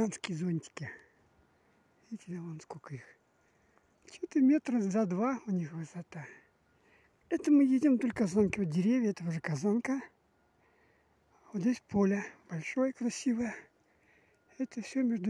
Гигантские зонтики. Видите, вон сколько их. Что-то метра за два у них высота. Это мы едем только казанки. Вот деревья, это уже казанка. Вот здесь поле большое, красивое. Это все между